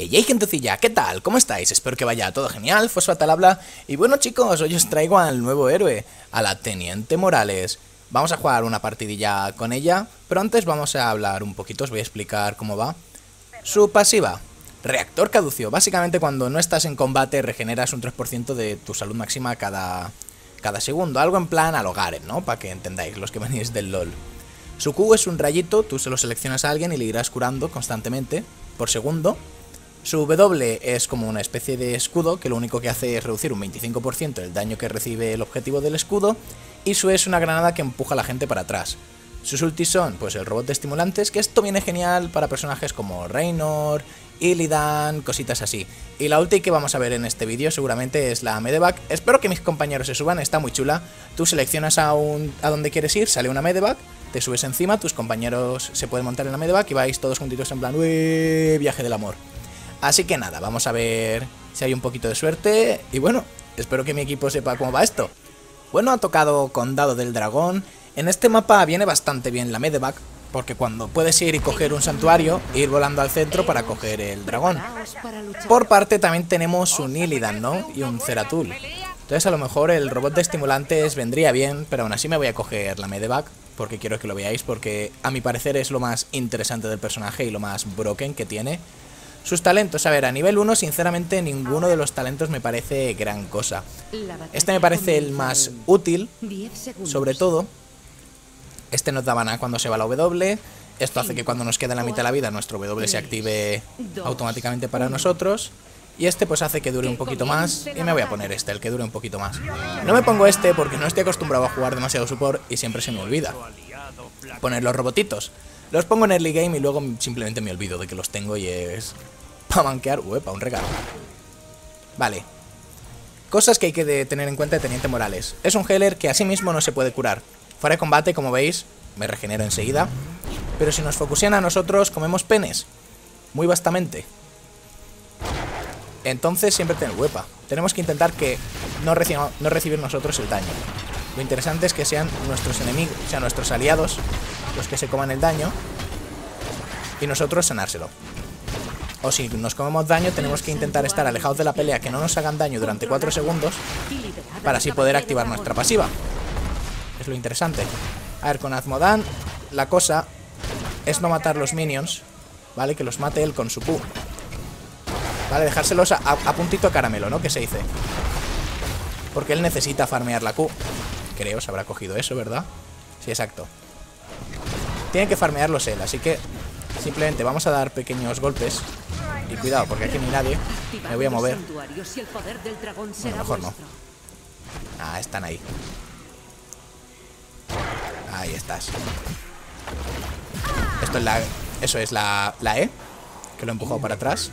Hey, gentecilla, ¿qué tal? ¿Cómo estáis? Espero que vaya todo genial, Fosfat al habla. Y bueno chicos, hoy os traigo al nuevo héroe, a la Teniente Morales. Vamos a jugar una partidilla con ella Pero antes vamos a hablar un poquito, os voy a explicar cómo va. Su pasiva Reactor caducio, básicamente cuando no estás en combate regeneras un 3% de tu salud máxima cada, cada segundo. Algo en plan al hogar, ¿no? Para que entendáis, los que venís del LoL. Su Q es un rayito, tú se lo seleccionas a alguien y le irás curando constantemente por segundo su W es como una especie de escudo que lo único que hace es reducir un 25% el daño que recibe el objetivo del escudo. Y su es una granada que empuja a la gente para atrás. Sus ultis son pues el robot de estimulantes, que esto viene genial para personajes como Reynor, Illidan, cositas así. Y la ulti que vamos a ver en este vídeo seguramente es la Medevac. Espero que mis compañeros se suban, está muy chula. Tú seleccionas a, un, a dónde quieres ir, sale una Medevac, te subes encima, tus compañeros se pueden montar en la Medevac y vais todos juntitos en plan, viaje del amor. Así que nada, vamos a ver si hay un poquito de suerte. Y bueno, espero que mi equipo sepa cómo va esto. Bueno, ha tocado Condado del Dragón. En este mapa viene bastante bien la Medevac, porque cuando puedes ir y coger un santuario, ir volando al centro para coger el dragón. Por parte también tenemos un Illidan, ¿no? Y un Ceratul. Entonces a lo mejor el robot de estimulantes vendría bien, pero aún así me voy a coger la Medevac, porque quiero que lo veáis, porque a mi parecer es lo más interesante del personaje y lo más broken que tiene. Sus talentos, a ver, a nivel 1 sinceramente ninguno de los talentos me parece gran cosa. Este me parece el más útil, sobre todo. Este nos da nada cuando se va la W. Esto hace que cuando nos queda la mitad de la vida nuestro W se active automáticamente para nosotros. Y este pues hace que dure un poquito más Y me voy a poner este, el que dure un poquito más No me pongo este porque no estoy acostumbrado a jugar demasiado support Y siempre se me olvida Poner los robotitos Los pongo en early game y luego simplemente me olvido de que los tengo y es para manquear. Uepa, un regalo. Vale. Cosas que hay que tener en cuenta de Teniente Morales. Es un healer que a sí mismo no se puede curar. Fuera de combate, como veis, me regenero enseguida. Pero si nos focusean a nosotros, comemos penes. Muy vastamente. Entonces siempre tenemos huepa. Tenemos que intentar que no, no recibir nosotros el daño. Lo interesante es que sean nuestros enemigos, sean nuestros aliados los que se coman el daño y nosotros sanárselo. O si nos comemos daño, tenemos que intentar estar alejados de la pelea, que no nos hagan daño durante 4 segundos, para así poder activar nuestra pasiva. Es lo interesante. A ver, con Azmodan, la cosa es no matar los minions, ¿vale? Que los mate él con su Q. Vale, dejárselos a, a puntito caramelo, ¿no? Que se dice. Porque él necesita farmear la Q. Creo, se habrá cogido eso, ¿verdad? Sí, exacto. Tiene que farmearlos él, así que simplemente vamos a dar pequeños golpes y cuidado, porque aquí no hay nadie. Me voy a mover. Bueno, mejor no. Ah, están ahí. Ahí estás. Esto es la... Eso es la, la E. Que lo he empujado para atrás.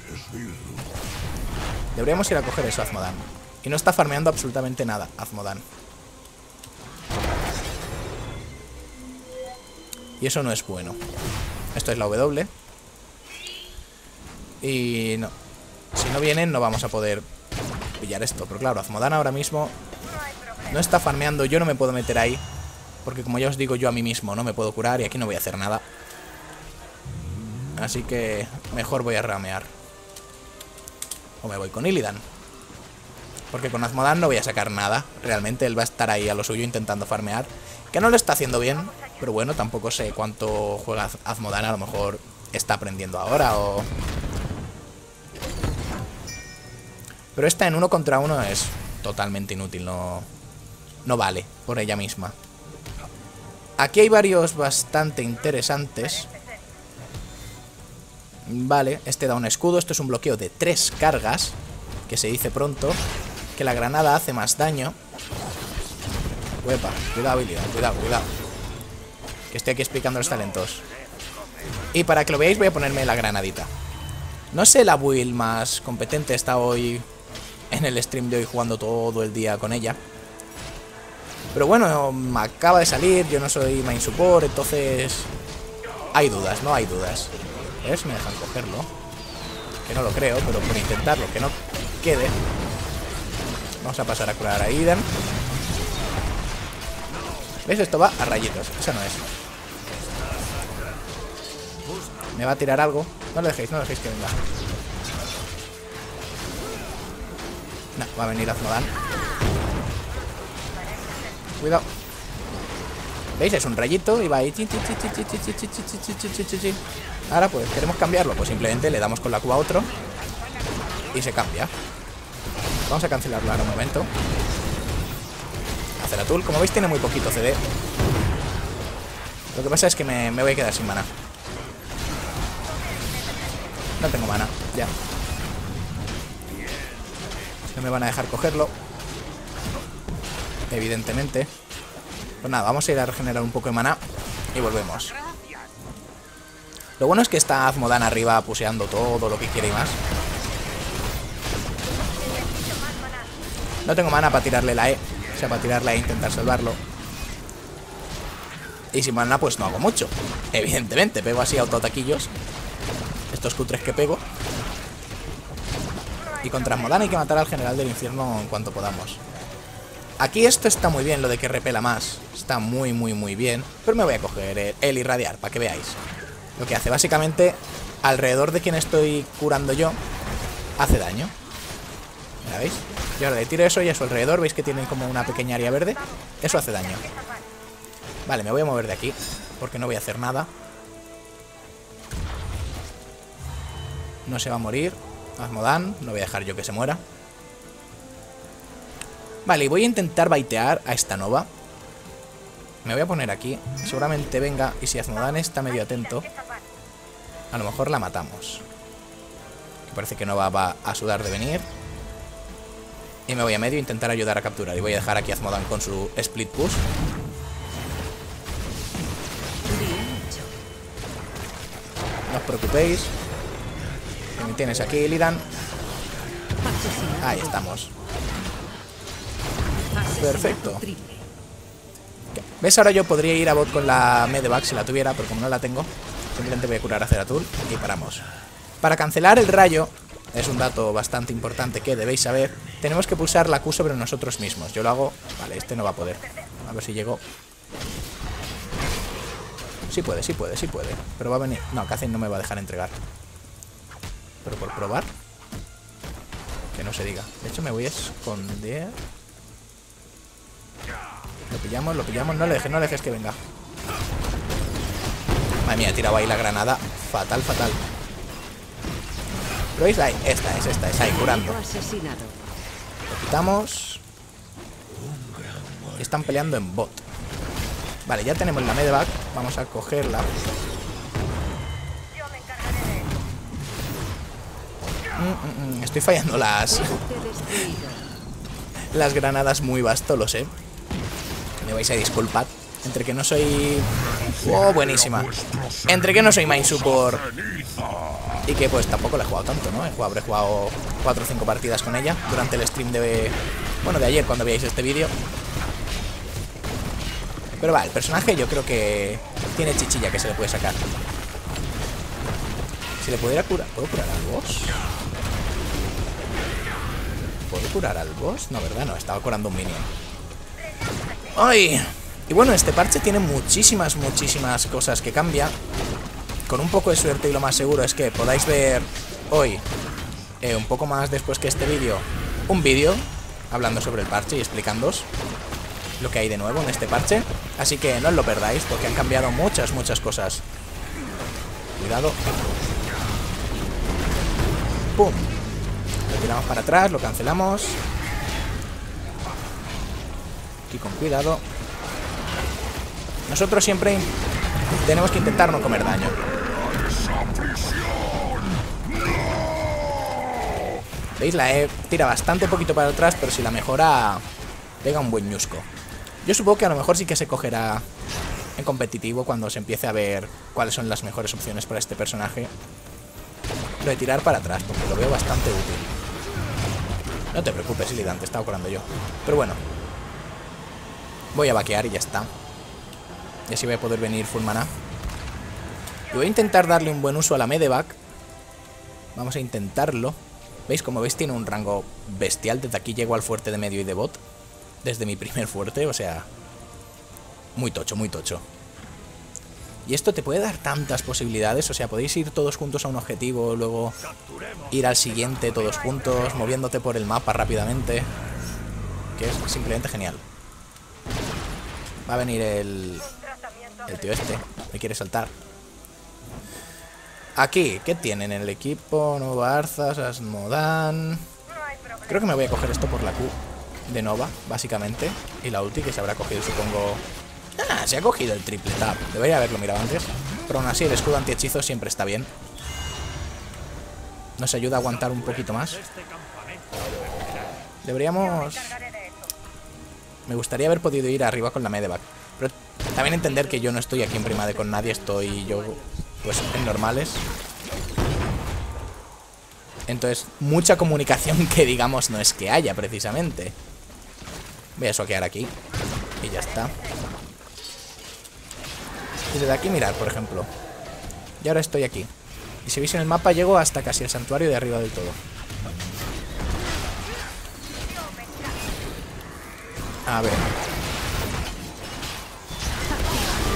Deberíamos ir a coger eso, Azmodan. Y no está farmeando absolutamente nada, Azmodan. Y eso no es bueno. Esto es la W. Y no. Si no vienen no vamos a poder pillar esto. Pero claro, Azmodan ahora mismo no está farmeando. Yo no me puedo meter ahí. Porque como ya os digo, yo a mí mismo no me puedo curar y aquí no voy a hacer nada. Así que mejor voy a ramear. O me voy con Illidan. Porque con Azmodan no voy a sacar nada. Realmente él va a estar ahí a lo suyo intentando farmear. Que no lo está haciendo bien. Pero bueno, tampoco sé cuánto juega Azmodan. A lo mejor está aprendiendo ahora o Pero esta en uno contra uno es totalmente inútil, no, no vale por ella misma. Aquí hay varios bastante interesantes. Vale, este da un escudo, esto es un bloqueo de tres cargas, que se dice pronto, que la granada hace más daño. Uepa, cuidado, cuidado, cuidado. Que estoy aquí explicando los talentos. Y para que lo veáis voy a ponerme la granadita. No sé la build más competente, está hoy en el stream de hoy jugando todo el día con ella. Pero bueno, me acaba de salir, yo no soy main support, entonces... Hay dudas, no hay dudas. ¿Ves? Me dejan cogerlo. Que no lo creo, pero por intentarlo, que no quede. Vamos a pasar a curar a Iden. ¿Ves? Esto va a rayitos. Eso no es. Me va a tirar algo. No lo dejéis, no lo dejéis que venga. No, va a venir Azmodan. Cuidado. ¿Veis? Es un rayito y va ahí. Ahora pues, ¿queremos cambiarlo? Pues simplemente le damos con la Q a otro y se cambia. Vamos a cancelarlo ahora un momento. Aceratul, como veis, tiene muy poquito CD. Lo que pasa es que me voy a quedar sin mana. No tengo mana, ya. No me van a dejar cogerlo. Evidentemente. Pues nada, vamos a ir a regenerar un poco de mana y volvemos. Lo bueno es que está Azmodan arriba puseando todo lo que quiere y más. No tengo mana para tirarle la E. O sea, para tirarle E e intentar salvarlo. Y sin mana pues no hago mucho. Evidentemente, pego así autoataquillos. Estos cutres que pego. Y contra Azmodan hay que matar al general del infierno en cuanto podamos. Aquí esto está muy bien, lo de que repela más. Está muy, muy, muy bien. Pero me voy a coger el, irradiar, para que veáis. Lo que hace, básicamente, alrededor de quien estoy curando yo, hace daño. ¿Ya veis? Y ahora le tiro eso y a su alrededor, veis que tienen como una pequeña área verde. Eso hace daño. Vale, me voy a mover de aquí, porque no voy a hacer nada. No se va a morir. Azmodan, no voy a dejar yo que se muera. Vale, y voy a intentar baitear a esta nova. Me voy a poner aquí. Seguramente venga. Y si Azmodan está medio atento, a lo mejor la matamos. Parece que Nova va a sudar de venir. Y me voy a medio intentar ayudar a capturar. Y voy a dejar aquí Azmodan con su split push. No os preocupéis. Tienes aquí, Lidan. Ahí estamos. Perfecto. ¿Ves? Ahora yo podría ir a bot con la Medevac si la tuviera, pero como no la tengo, simplemente voy a curar a Ceratul y paramos. Para cancelar el rayo, es un dato bastante importante que debéis saber, tenemos que pulsar la Q sobre nosotros mismos. Yo lo hago... Vale, este no va a poder. A ver si llego. Sí puede, sí puede, sí puede. Pero va a venir... No, casi no me va a dejar entregar. Pero por probar... Que no se diga. De hecho, me voy a esconder... Lo pillamos, lo pillamos. No le dejes, no le dejes que venga. Madre mía, he tirado ahí la granada. Fatal, fatal. ¿Lo veis? Ahí, esta es, esta es, ahí, curando. Lo quitamos. Están peleando en bot. Vale, ya tenemos la medevac. Vamos a cogerla. Mm, mm, mm, estoy fallando las... las granadas muy vasto, lo sé me vais a disculpar. Entre que no soy... Oh, buenísima. Entre que no soy main support y que pues tampoco la he jugado tanto, ¿no? He jugado, habré jugado 4 o 5 partidas con ella durante el stream de... Bueno, de ayer cuando veáis este vídeo. Pero va, el personaje yo creo que tiene chichilla que se le puede sacar. Si le pudiera curar... ¿Puedo curar al boss? ¿Puedo curar al boss? No, ¿verdad? No, estaba curando un minion. ¡Ay! Y bueno, este parche tiene muchísimas, muchísimas cosas que cambia. Con un poco de suerte y lo más seguro es que podáis ver hoy, eh, un poco más después que este vídeo, un vídeo hablando sobre el parche y explicándoos lo que hay de nuevo en este parche. Así que no os lo perdáis porque han cambiado muchas, muchas cosas. Cuidado. ¡Pum! Tiramos para atrás, lo cancelamos con cuidado. Nosotros siempre tenemos que intentar no comer daño. ¿Veis? La E tira bastante poquito para atrás, pero si la mejora pega un buen ñusco. Yo supongo que a lo mejor sí que se cogerá en competitivo cuando se empiece a ver cuáles son las mejores opciones para este personaje. Lo de tirar para atrás, porque lo veo bastante útil. No te preocupes, Illidan, te estaba curando yo. Pero bueno, Voy a vaquear y ya está. Y así voy a poder venir full mana. Y voy a intentar darle un buen uso a la medevac. Vamos a intentarlo. ¿Veis? Como veis tiene un rango bestial. Desde aquí llego al fuerte de medio y de bot. Desde mi primer fuerte, o sea... Muy tocho, muy tocho. Y esto te puede dar tantas posibilidades, o sea, podéis ir todos juntos a un objetivo, luego ir al siguiente todos juntos, moviéndote por el mapa rápidamente, que es simplemente genial. Va a venir el, el tío este, me quiere saltar. Aquí, ¿qué tienen en el equipo? Nova Arzas, Asmodan... Creo que me voy a coger esto por la Q de Nova, básicamente. Y la ulti que se habrá cogido, supongo... Ah, se ha cogido el triple tap. Debería haberlo mirado antes. Pero aún así el escudo anti-hechizo siempre está bien. Nos ayuda a aguantar un poquito más. Deberíamos... Me gustaría haber podido ir arriba con la medevac. Pero también entender que yo no estoy aquí en prima de con nadie. Estoy yo, pues, en normales. Entonces, mucha comunicación que digamos no es que haya, precisamente. Voy a soquear aquí. Y ya está. Desde aquí mirar, por ejemplo. Y ahora estoy aquí. Y si veis en el mapa llego hasta casi el santuario de arriba del todo. A ver.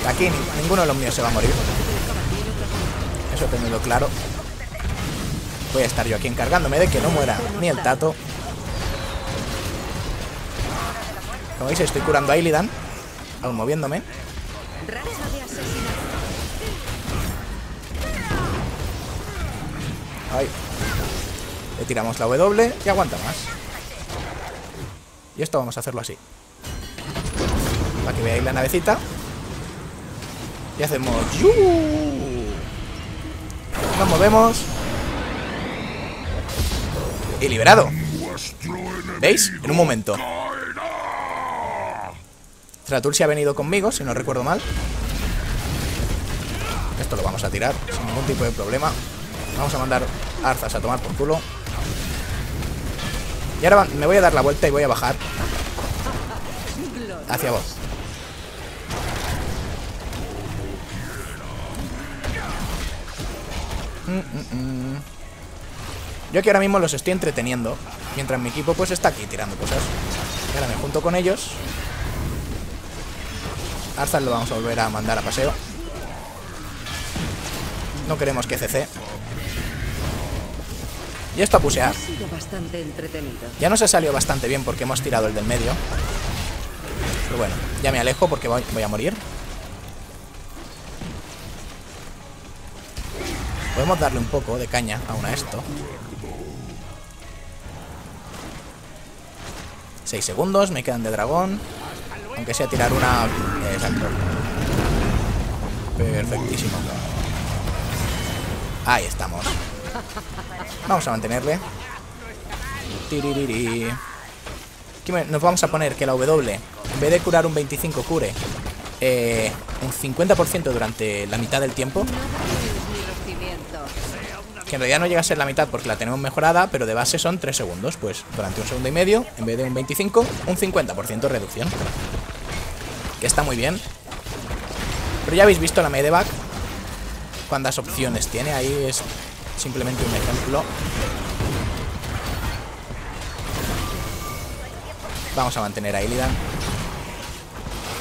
Aquí ninguno de los míos se va a morir. Eso tenedlo claro. Voy a estar yo aquí encargándome de que no muera ni el tato. Como veis, estoy curando a Illidan. Aún moviéndome. Ahí. Le tiramos la W y aguanta más. Y esto vamos a hacerlo así. Para que veáis la navecita. Y hacemos... Nos movemos. Y liberado. ¿Veis? En un momento. Tratul se ha venido conmigo, si no recuerdo mal. Esto lo vamos a tirar sin ningún tipo de problema. Vamos a mandar arzas a tomar por culo. Y ahora me voy a dar la vuelta y voy a bajar. Hacia vos. Mm, mm, mm. Yo aquí ahora mismo los estoy entreteniendo. Mientras mi equipo pues está aquí tirando cosas. Y ahora me junto con ellos. Arzas lo vamos a volver a mandar a paseo. No queremos que CC. Y esto a pusear. Ya nos ha salido bastante bien porque hemos tirado el del medio. Pero bueno, ya me alejo porque voy, voy a morir. Podemos darle un poco de caña aún a esto. 6 segundos, me quedan de dragón. Aunque sea tirar una... Perfectísimo. Ahí estamos. Vamos a mantenerle. nos vamos a poner que la W, en vez de curar un 25, cure eh, un 50% durante la mitad del tiempo. Que en realidad no llega a ser la mitad porque la tenemos mejorada, pero de base son 3 segundos. Pues durante un segundo y medio, en vez de un 25, un 50% de reducción. Que está muy bien. Pero ya habéis visto la medevac. Cuántas opciones tiene. Ahí es simplemente un ejemplo. Vamos a mantener a Illidan.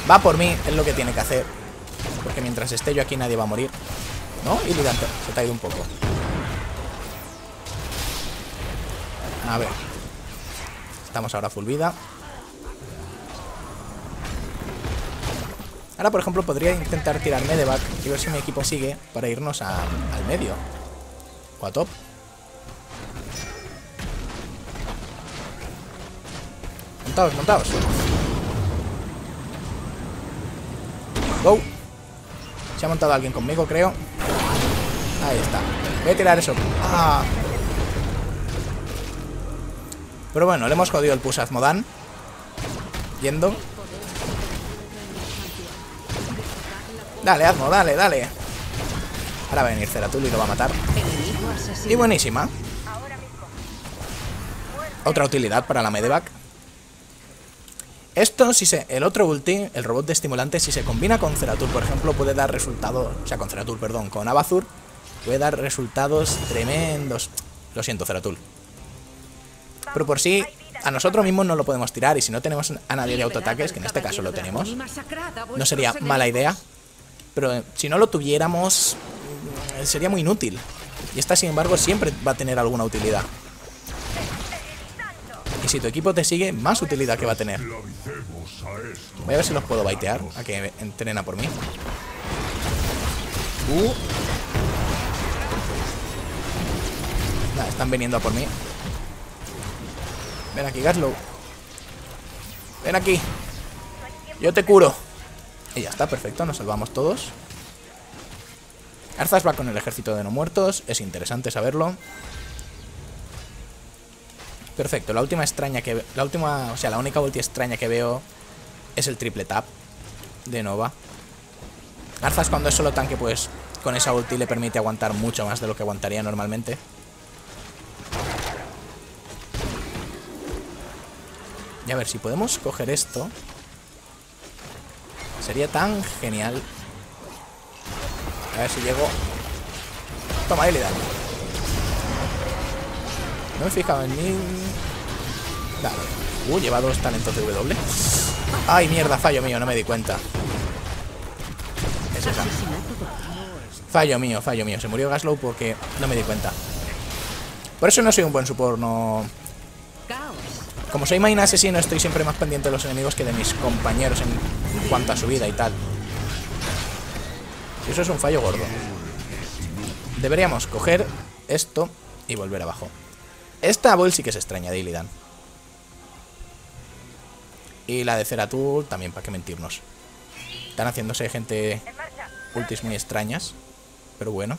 Va por mí, es lo que tiene que hacer. Porque mientras esté yo aquí nadie va a morir. ¿No? Illidan se te ha ido un poco. A ver. Estamos ahora full vida. Ahora, por ejemplo, podría intentar tirarme de back y ver si mi equipo sigue para irnos al medio. O a top. Montaos, montaos. Go. Se ha montado alguien conmigo, creo. Ahí está. Voy a tirar eso. Ah. Pero bueno, le hemos jodido el push a Azmodan. Yendo. Dale, Azmo, dale, dale. Ahora va a venir Ceratul y lo va a matar. Y buenísima. Otra utilidad para la medevac. Esto, si se... El otro ulti, el robot de estimulante, si se combina con Ceratul, por ejemplo, puede dar resultados... O sea, con Ceratul, perdón, con Abazur, puede dar resultados tremendos. Lo siento, Ceratul. Pero por sí, a nosotros mismos no lo podemos tirar y si no tenemos a nadie de autoataques, que en este caso lo tenemos, no sería mala idea Pero eh, si no lo tuviéramos, mm, sería muy inútil. Y esta, sin embargo, siempre va a tener alguna utilidad. Y si tu equipo te sigue, más utilidad que va a tener. Voy a ver si los puedo baitear, a que entrena por mí. Uh. están viniendo a por mí. Ven aquí, Gaslow. Ven aquí. Yo te curo. Ya está, perfecto, nos salvamos todos. Arzas va con el ejército de no muertos, es interesante saberlo. Perfecto, la última extraña que... La última, o sea, la única ulti extraña que veo es el triple tap de Nova. Arzas cuando es solo tanque, pues con esa ulti le permite aguantar mucho más de lo que aguantaría normalmente. Y a ver, si podemos coger esto... Sería tan genial. A ver si llego... Toma, le No me he fijado en mí... Dale. Uh, lleva dos talentos de W. Ay, mierda, fallo mío, no me di cuenta. Es esa. Fallo mío, fallo mío. Se murió Gaslow porque no me di cuenta. Por eso no soy un buen support, no... Como soy main asesino, estoy siempre más pendiente de los enemigos que de mis compañeros en cuanto a su vida y tal. Eso es un fallo gordo. Deberíamos coger esto y volver abajo. Esta build sí que es extraña de Illidan. Y la de Ceratul también, para qué mentirnos. Están haciéndose gente ultis muy extrañas. Pero bueno.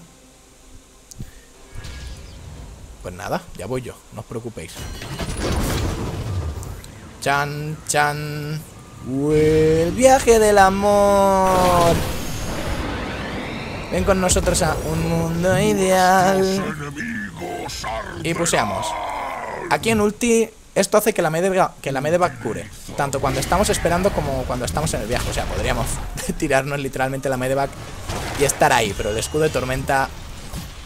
Pues nada, ya voy yo, no os preocupéis. Chan, chan. El viaje del amor. Ven con nosotros a un mundo ideal. Y puseamos. Aquí en ulti, esto hace que la medevac, que la cure. Tanto cuando estamos esperando como cuando estamos en el viaje. O sea, podríamos tirarnos literalmente la medevac y estar ahí. Pero el escudo de tormenta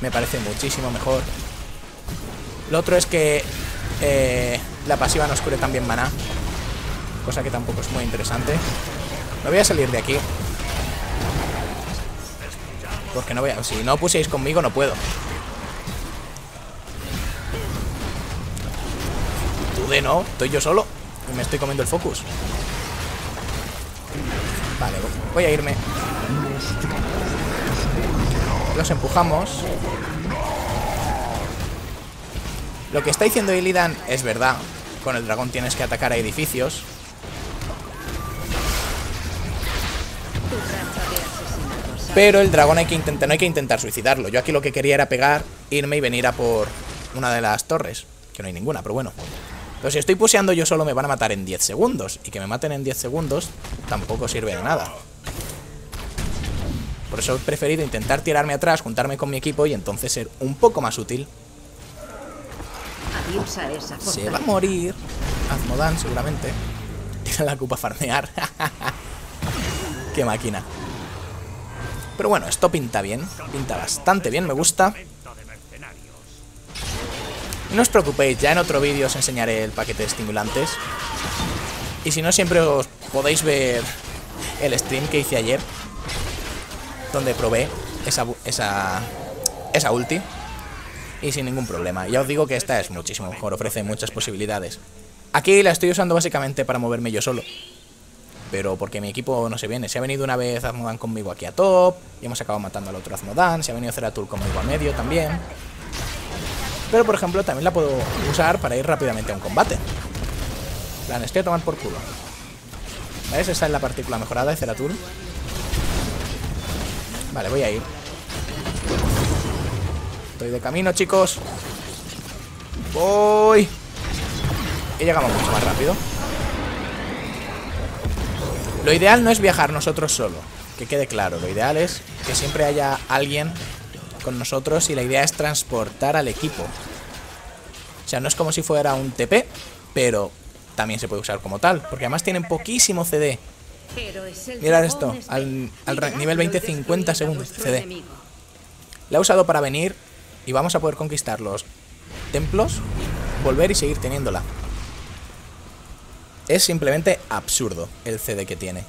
me parece muchísimo mejor. Lo otro es que eh, la pasiva nos cure también maná. Cosa que tampoco es muy interesante. No voy a salir de aquí. Porque no voy a... Si no puséis conmigo, no puedo. Tú de no, estoy yo solo. Y me estoy comiendo el focus. Vale, voy a irme. Los empujamos. Lo que está diciendo Illidan es verdad. Con el dragón tienes que atacar a edificios. Pero el dragón hay que intentar, no hay que intentar suicidarlo. Yo aquí lo que quería era pegar, irme y venir a por una de las torres. Que no hay ninguna, pero bueno. Pero si estoy puseando yo solo me van a matar en 10 segundos. Y que me maten en 10 segundos tampoco sirve de nada. Por eso he preferido intentar tirarme atrás, juntarme con mi equipo y entonces ser un poco más útil. Se va a morir Azmodan seguramente. Tiene la culpa farmear. Qué máquina. Pero bueno, esto pinta bien. Pinta bastante bien, me gusta. No os preocupéis, ya en otro vídeo os enseñaré el paquete de estimulantes. Y si no, siempre os podéis ver el stream que hice ayer. Donde probé esa, esa, esa ulti. Y sin ningún problema. Ya os digo que esta es muchísimo mejor, ofrece muchas posibilidades. Aquí la estoy usando básicamente para moverme yo solo pero porque mi equipo no se viene. Se ha venido una vez Azmodan conmigo aquí a top, y hemos acabado matando al otro Azmodan, se ha venido Zeratul conmigo a medio también. Pero por ejemplo también la puedo usar para ir rápidamente a un combate. La estoy a tomar por culo. ¿Ves? Esa es la partícula mejorada de Zeratul. Vale, voy a ir. Estoy de camino, chicos. Voy. Y llegamos mucho más rápido. Lo ideal no es viajar nosotros solo, que quede claro. Lo ideal es que siempre haya alguien con nosotros y la idea es transportar al equipo. O sea, no es como si fuera un TP, pero también se puede usar como tal, porque además tienen poquísimo CD. Mirad esto, al, nivel 20, 50 segundos de CD. La he usado para venir y vamos a poder conquistar los templos, volver y seguir teniéndola. Es simplemente absurdo el CD que tiene.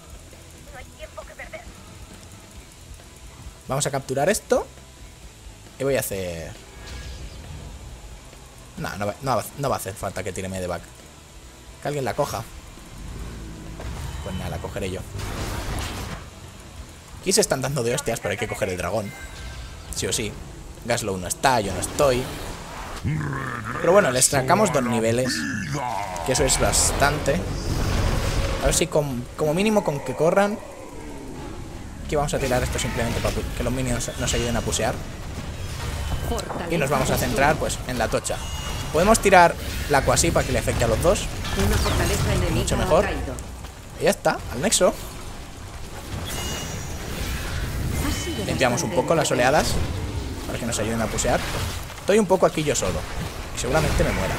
Vamos a capturar esto. Y voy a hacer... No, no, no, va a hacer falta que tire de back. Que alguien la coja. Pues nada, la cogeré yo. Aquí se están dando de hostias, pero hay que coger el dragón. Sí o sí. Gaslow no está, yo no estoy. Pero bueno, les sacamos dos niveles. Que eso es bastante. A ver si como mínimo con que corran. Aquí vamos a tirar esto simplemente para que los minions nos ayuden a pusear. Y nos vamos a centrar pues en la tocha. Podemos tirar la Quasi para que le afecte a los dos. Mucho mejor. Y ya está, al nexo. Limpiamos un poco las oleadas para que nos ayuden a pusear. Estoy un poco aquí yo solo. Y seguramente me muera.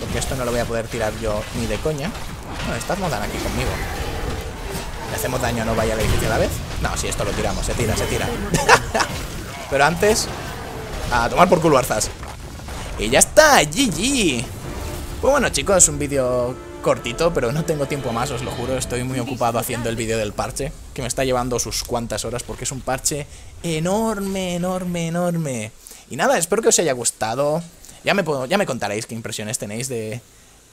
Porque esto no lo voy a poder tirar yo ni de coña. Bueno, estas modan aquí conmigo. ¿Le hacemos daño no vaya a la edificio a la vez? No, si esto lo tiramos, se tira, se tira. Pero antes, a tomar por culo arzas. Y ya está, GG. Pues bueno chicos, un vídeo cortito, pero no tengo tiempo más, os lo juro. Estoy muy ocupado haciendo el vídeo del parche, que me está llevando sus cuantas horas porque es un parche enorme, enorme, enorme. Y nada, espero que os haya gustado. Ya me, ya me contaréis qué impresiones tenéis de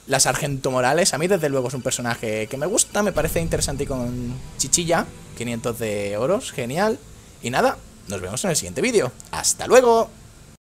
la Sargento Morales. A mí desde luego es un personaje que me gusta, me parece interesante y con chichilla. 500 de oros, genial. Y nada, nos vemos en el siguiente vídeo. ¡Hasta luego!